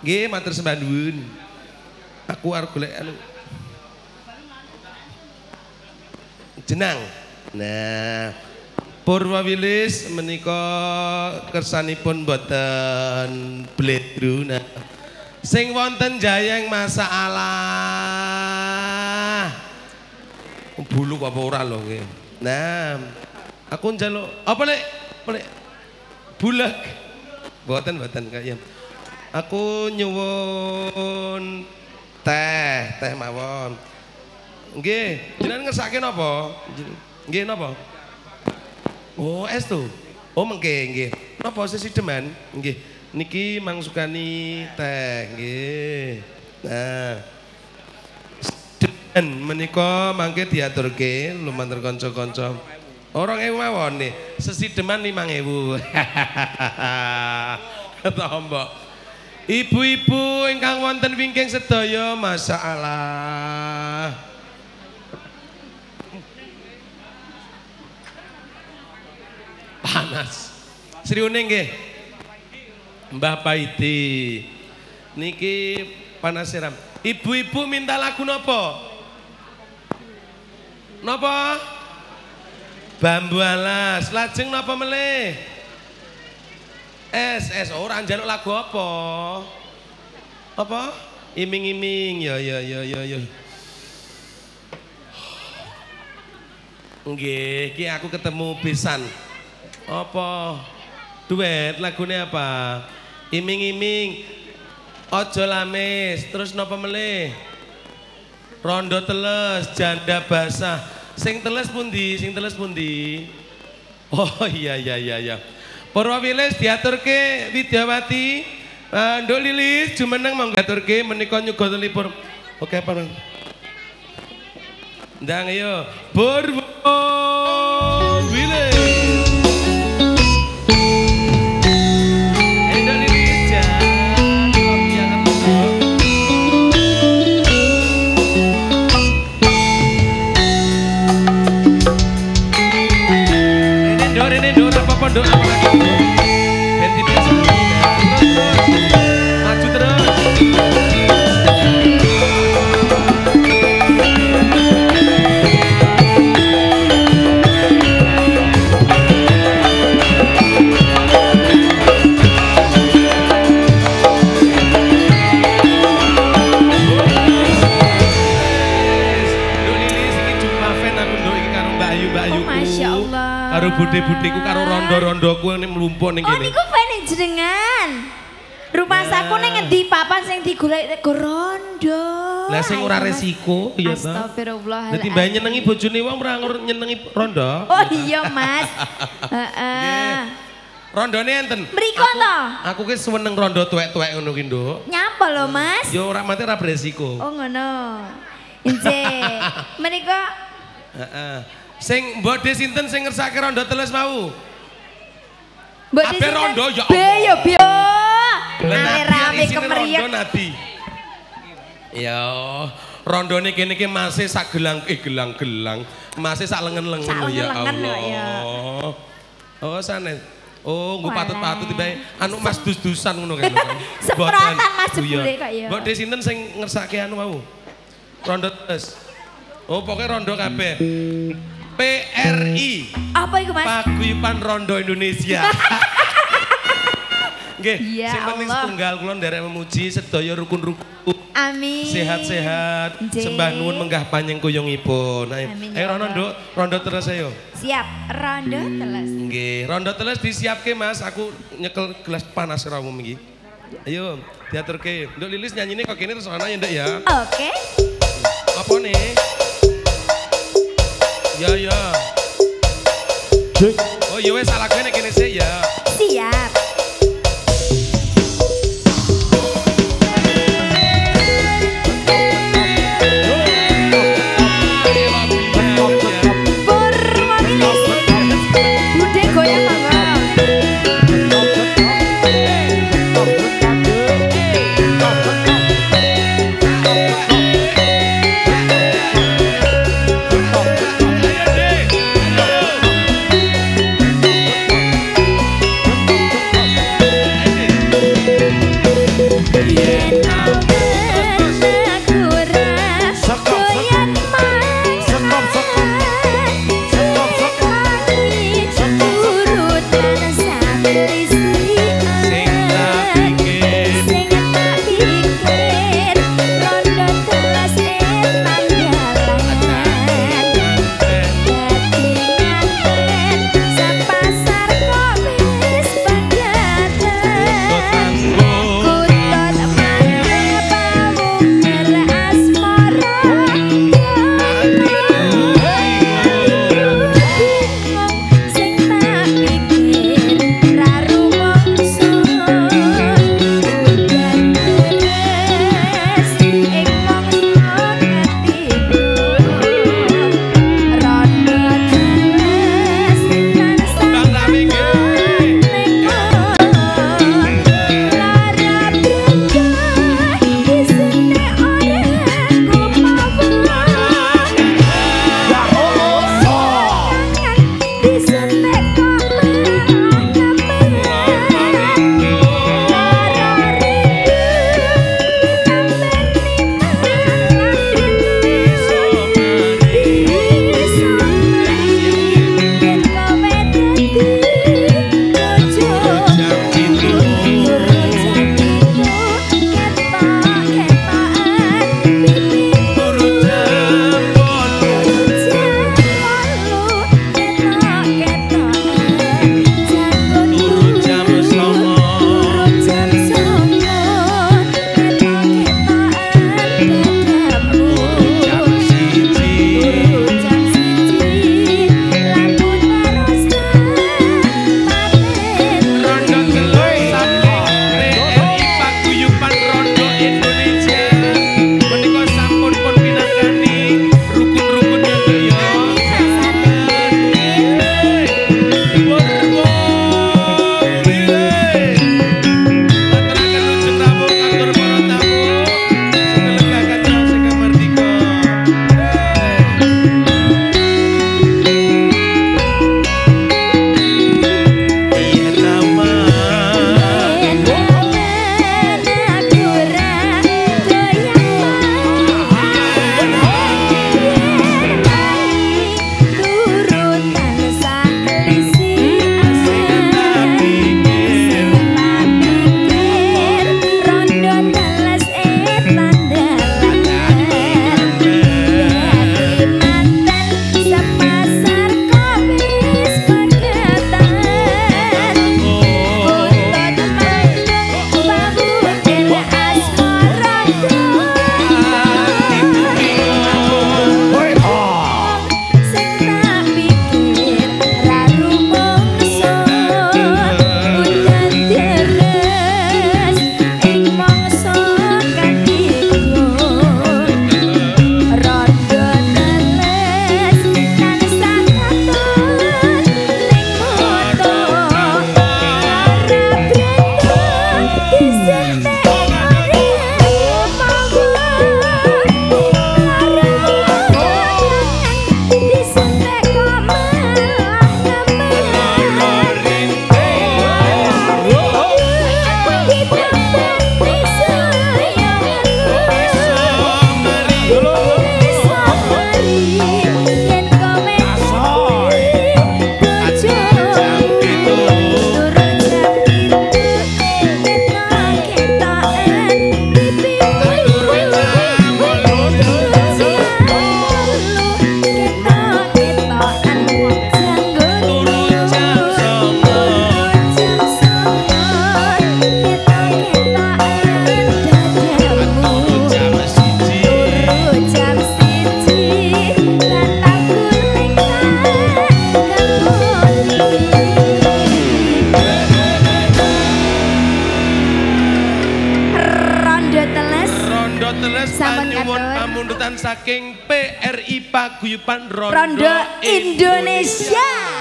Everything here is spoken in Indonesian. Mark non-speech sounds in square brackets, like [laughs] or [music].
Nggih, matur sembah nuwun. Aku arep golek anu. Jenang. Nah, Purwa Wilis menika kersanipun boten bledru nah. Sing wonten jayeng masalah. Bulu apa ora lho. Nah, aku njaluk apa lek? Apa lek? Bulak. Boten boten kaya. Aku nyuwun teh, teh mawon. Nggih, jenengan ngersake napa? Nggih napa? Oh, es tuh. Oh, mengke nggih. Napa sesideman? Nggih. Niki mangsukani teh nggih. Nah. Dan menika mangke diaturke lumantar kanca-kanca. Orang ewu mawon nih, limang ewu. [laughs] Tombok. Ibu-ibu ingkang wonten wingking sedaya masalah. Panas. Sriune nggih. Mbah Paidi. Niki panas seram. Ibu-ibu minta lagu napa? Napa? Bambu alas. Lajeng napa melih? Es, es ora njaluk lagu apa? Apa? Iming-iming. Ya ya ya ya ya. Iki aku ketemu pisan. Apa? Duet lagune apa? Iming-iming. Ojo lamis, terus napa melih? Rondo teles, janda basah. Sing teles pundi? Sing teles pundi? Oh iya iya iya iya. Purwa Wilis diaturke Widyawati. Uh, Nduk Lilis jumeneng monggo diaturke menika nyugatulipur. Oke, apa? Ndang ayo. Purwa Wilis. Nduk, ini apa-apa nduk, apa Allah. Karo bude-budeku, karo rondo-rondoku ini mlumpuk ning Oh kene. niku fan jenengan. Rumah Ya. saku ning ngendi papan sing digolek gorondo. Lah sing ora resiko, iya ta. Astagfirullah. Dadi mbak nyenengi bojone wong ora nyenengi rondo. Oh iya Mas. [laughs] Heeh. Rondone enten. Mriko to? Aku ki seneng rondo tuwek-tuwek ngono ki, Nduk. Nyapa lho Mas? Ya ora mati ora beresiko. Oh ngono. Inje. [laughs] Menika Heeh. Sing mbok de sinten sing ngersake rondo teles mau? Mbok Desi rondo, ya Be Allah. yo bio. Lah Ale nabi rame kemeriak. nabi. Ya, rondone kene iki masih sak gelang eh gelang-gelang, masih sak lengen-lengen ya ya. Allah. Oh, sanes. Oh, nggo patut-patut tibae anu Mas dus-dusan ngono kan. [laughs] Boten. Mas iya. jebule kok ya. Mbok de sinten sing ngersake anu mau? Rondo tes. Oh, pokoknya rondo kabeh. PRI. Apa iku Mas? Paguyuban Rondo Indonesia. [laughs] Nggih, Ya sing penting setunggal kula nderek memuji sedaya rukun-rukun Amin. sehat-sehat, sembah nuwun menggah panjang kuyungipun. Amin, ayo ya rondo. Nduk. rondo terus ayo. Siap. Rondo teles. Nggih, rondo teles disiapke Mas, aku nyekel gelas panas ra umum iki. Ayo, diaturke. Nduk Lilis nyanyine kok kene terus ana ya, Nduk ya. Oke. Apa nih? Ya ya. Oh iya wes salah gue nek kene sih ya. Siap. Saking PRI Paguyuban Rondo, Rondo Indonesia.